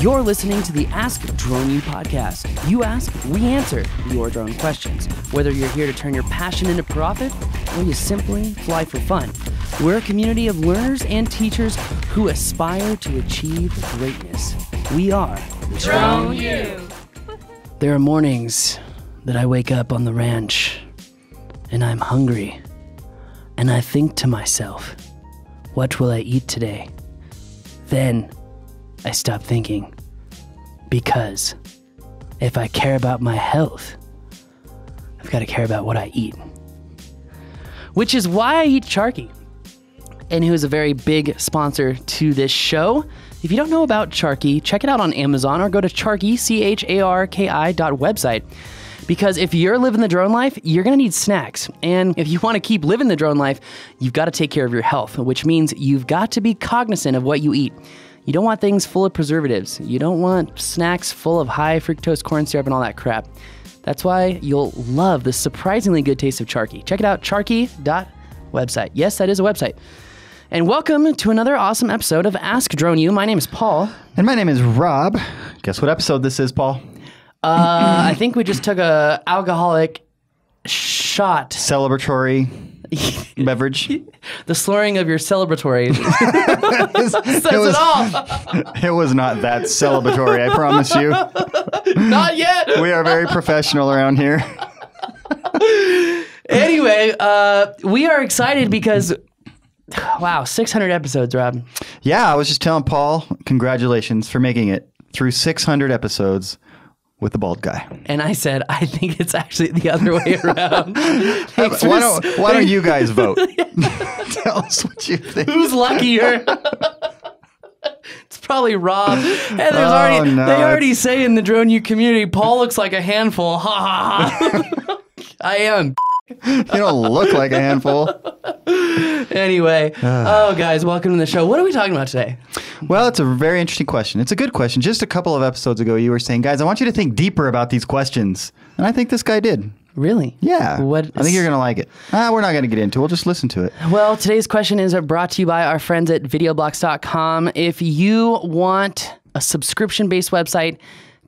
You're listening to the Ask Drone U podcast. You ask, we answer your drone questions. Whether you're here to turn your passion into profit or you simply fly for fun, we're a community of learners and teachers who aspire to achieve greatness. We are Drone U. There are mornings that I wake up on the ranch and I'm hungry. And I think to myself, what will I eat today? Then I stop thinking. Because if I care about my health, I've got to care about what I eat. Which is why I eat Charki, and who is a very big sponsor to this show. If you don't know about Charki, check it out on Amazon or go to Charki, C H A R K I dot website. Because if you're living the drone life, you're gonna need snacks. And if you wanna keep living the drone life, you've gotta take care of your health, which means you've got to be cognizant of what you eat. You don't want things full of preservatives. You don't want snacks full of high fructose corn syrup and all that crap. That's why you'll love the surprisingly good taste of Charki. Check it out, charki.website. Yes, that is a website. And welcome to another awesome episode of Ask Drone U. My name is Paul. And my name is Rob. Guess what episode this is, Paul? Uh, I think we just took a alcoholic shot. Celebratory beverage. The slurring of your celebratory It was- it all. It was not that celebratory, I promise you. Not yet. We are very professional around here. Anyway, uh, we are excited because, wow, 600 episodes, Rob. Yeah, I was just telling Paul, congratulations for making it through 600 episodes with the bald guy. And I said, I think it's actually the other way around. Why don't, why don't you guys vote? Tell us what you think. Who's luckier? it's probably Rob. And there's Oh, already no, they already it's- say in the drone U community, Paul looks like a handful. Ha ha ha. I am. You don't look like a handful. Anyway, oh guys, welcome to the show. What are we talking about today? Well, it's a very interesting question. It's a good question. Just a couple of episodes ago, you were saying, guys, I want you to think deeper about these questions. And I think this guy did. Really? Yeah. What I think you're going to like it. Ah, we're not going to get into it. We'll just listen to it. Well, today's question is brought to you by our friends at videoblocks.com. If you want a subscription based website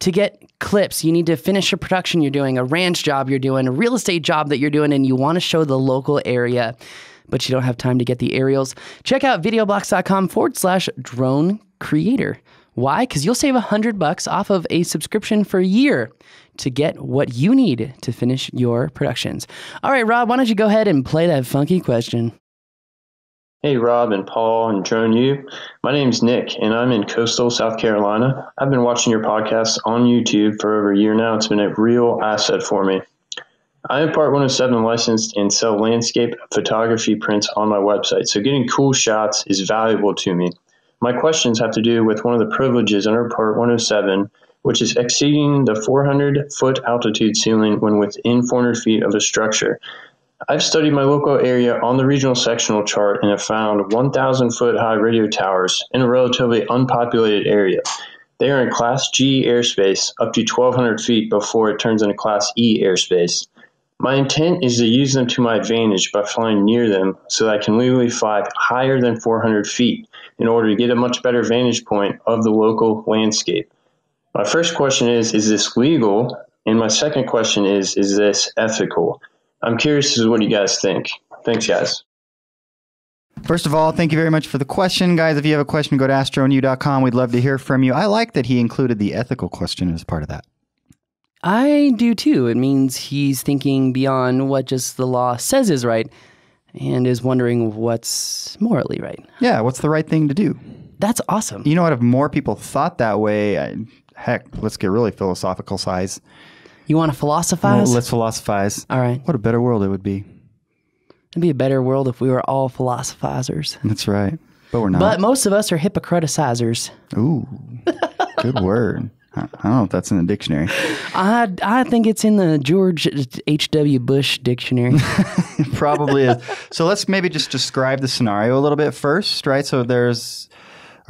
to get clips, you need to finish a production you're doing, a ranch job you're doing, a real estate job that you're doing, and you want to show the local area, but you don't have time to get the aerials, check out videoblocks.com forward slash drone creator. Why? Because you'll save a hundred bucks off of a subscription for a year to get what you need to finish your productions. All right, Rob, why don't you go ahead and play that funky question? Hey, Rob and Paul and Drone U. My name's Nick, and I'm in coastal South Carolina. I've been watching your podcast on YouTube for over a year now. It's been a real asset for me. I am Part 107 licensed and sell landscape photography prints on my website, so getting cool shots is valuable to me. My questions have to do with one of the privileges under Part 107, which is exceeding the 400 foot altitude ceiling when within 400 feet of a structure. I've studied my local area on the regional sectional chart and have found 1,000 foot high radio towers in a relatively unpopulated area. They are in Class G airspace up to 1,200 feet before it turns into Class E airspace. My intent is to use them to my advantage by flying near them so that I can legally fly higher than 400 feet in order to get a much better vantage point of the local landscape. My first question is Is this legal? And my second question is Is this ethical? I'm curious as to what you guys think. Thanks, guys. First of all, thank you very much for the question. Guys, if you have a question, go to askdroneu.com. We'd love to hear from you. I like that he included the ethical question as part of that. I do too. It means he's thinking beyond what just the law says is right and is wondering what's morally right. Yeah, what's the right thing to do? That's awesome. You know what? If more people thought that way, I, heck, let's get really philosophical size. You want to philosophize? Let's philosophize. All right. What a better world it would be. It'd be a better world if we were all philosophizers. That's right. But we're not. But most of us are hypocriticizers. Ooh, good word. I don't know if that's in the dictionary. I, I think it's in the George H.W. Bush dictionary. Probably is. So let's maybe just describe the scenario a little bit first, right? So there's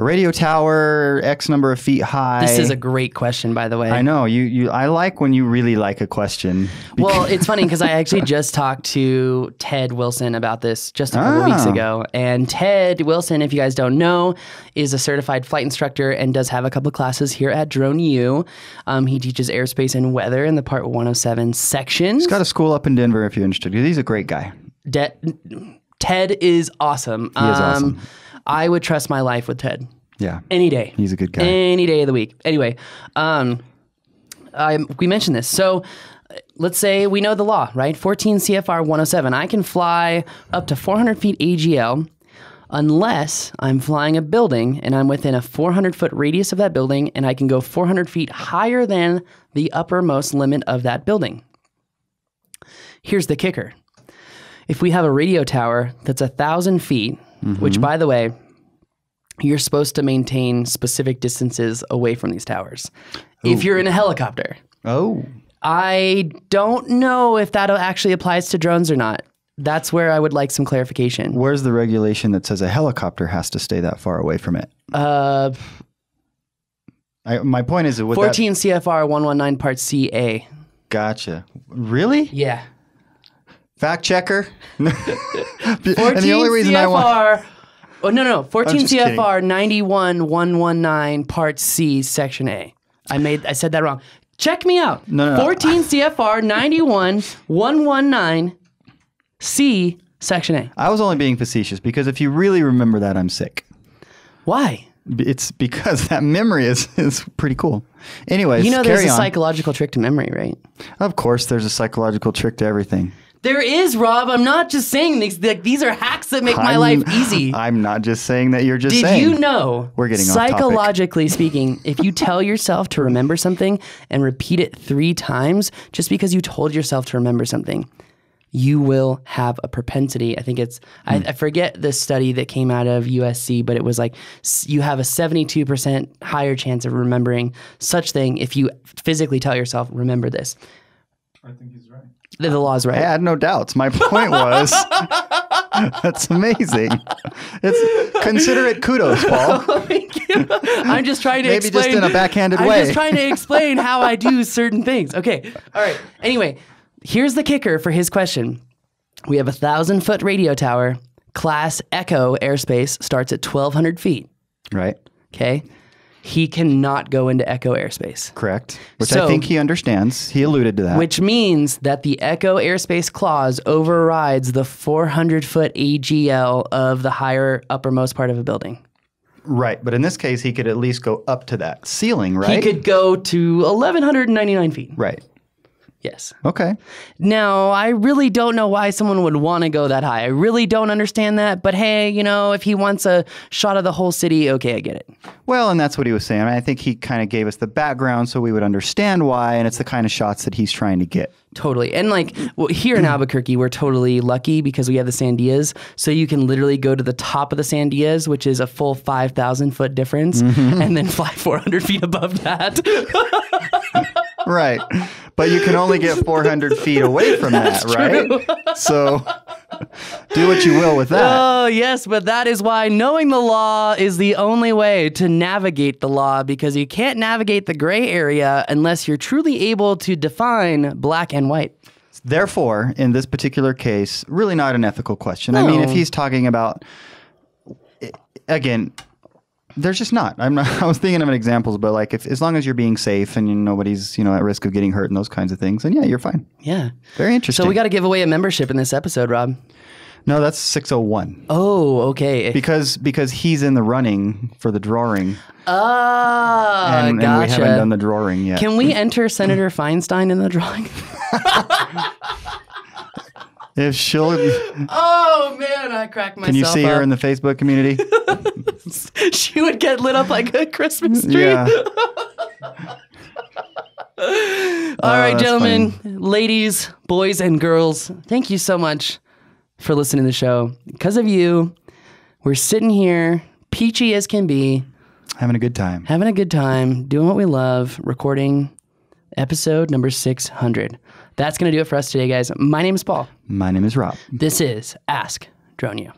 a radio tower X number of feet high. This is a great question, by the way. I know you. You. I like when you really like a question. Well, it's funny because I actually just talked to Ted Wilson about this just a couple weeks Ah. ago. And Ted Wilson, if you guys don't know, is a certified flight instructor and does have a couple classes here at Drone U. Um, he teaches airspace and weather in the Part 107 section. He's got a school up in Denver if you're interested. He's a great guy. De- Ted is awesome. He is awesome. I would trust my life with Ted Yeah. any day. He's a good guy. Any day of the week. Anyway, um, I, we mentioned this. So uh, let's say we know the law, right? 14 CFR 107. I can fly up to 400 feet AGL unless I'm flying a building and I'm within a 400 foot radius of that building and I can go 400 feet higher than the uppermost limit of that building. Here's the kicker. If we have a radio tower that's a thousand feet, which by the way, you're supposed to maintain specific distances away from these towers. If you're in a helicopter, Oh. I don't know if that actually applies to drones or not. That's where I would like some clarification. Where's the regulation that says a helicopter has to stay that far away from it? Uh, I, my point is, with 14 CFR 119 Part CA. gotcha. Really? Yeah. Fact checker. 14 and the only reason I want. Oh, no, no. 14 just kidding. CFR 91119 Part C, Section A. I made, I said that wrong. Check me out. No, no, no. 14 CFR 91119 C, Section A. I was only being facetious because if you really remember that, I'm sick. Why? It's because that memory is, is pretty cool. Anyways, You know, there's a on. psychological trick to memory, right? Of course, there's a psychological trick to everything. There is, Rob. I'm not just saying these. Like, these are hacks that make my I'm- life easy. I'm not just saying that. You're just Did saying. you know? We're getting off topic. psychologically speaking, if you tell yourself to remember something and repeat it three times, just because you told yourself to remember something, you will have a propensity. I think it's I, Hmm. I forget the study that came out of USC, but it was like you have a seventy-two percent higher chance of remembering such thing if you physically tell yourself, "Remember this." I think he's right. The, the law's right. I had no doubts. My point was that's amazing. It's consider it kudos, Paul. Oh, you. I'm just trying to Maybe just explain. in a backhanded way. I'm just trying to explain how I do certain things. Okay. All right. Anyway, here's the kicker for his question. We have a thousand foot radio tower. Class Echo airspace starts at 1,200 feet. Right. Okay. He cannot go into Echo airspace, Correct. Which So- I think he understands. He alluded to that. which means that the Echo airspace clause overrides the 400 foot AGL of the higher uppermost part of a building. right. But in this case, he could at least go up to that ceiling, right? He could go to 1,199 feet. Right. Yes. Okay. Now, I really don't know why someone would want to go that high. I really don't understand that. But hey, you know, if he wants a shot of the whole city, okay, I get it. Well, and that's what he was saying. I think he kind of gave us the background so we would understand why, and it's the kind of shots that he's trying to get. Totally. And like well, here in Albuquerque, we're totally lucky because we have the Sandias. So you can literally go to the top of the Sandias, which is a full 5,000 foot difference, mm-hmm. and then fly 400 feet above that. Right. But you can only get 400 feet away from that, right? So do what you will with that. Oh, yes, but that is why knowing the law is the only way to navigate the law because you can't navigate the gray area unless you're truly able to define black and white. Therefore, in this particular case, really not an ethical question. I mean, if he's talking about, eh, again, there's just not. I'm not. I was thinking of an examples, but like, if as long as you're being safe and you, nobody's you know at risk of getting hurt and those kinds of things, then yeah, you're fine. Yeah. Very interesting. So we got to give away a membership in this episode, Rob. no, that's 601 Oh, okay. because because he's in the running for the drawing, Ah, and, gotcha. and we haven't done the drawing yet. Can we enter Senator Feinstein in the drawing? if she'll, oh man, I cracked myself can you see up. her in the Facebook community? she would get lit up like a Christmas tree. yeah. Oh, All right, gentlemen, ladies, boys, and girls, thank you so much for listening to the show. Because of you, we're sitting here, peachy as can be, Having a good time. having a good time, doing what we love, recording episode number 600. That's going to do it for us today, guys. My name is Paul. My name is Rob. This is Ask Drone U.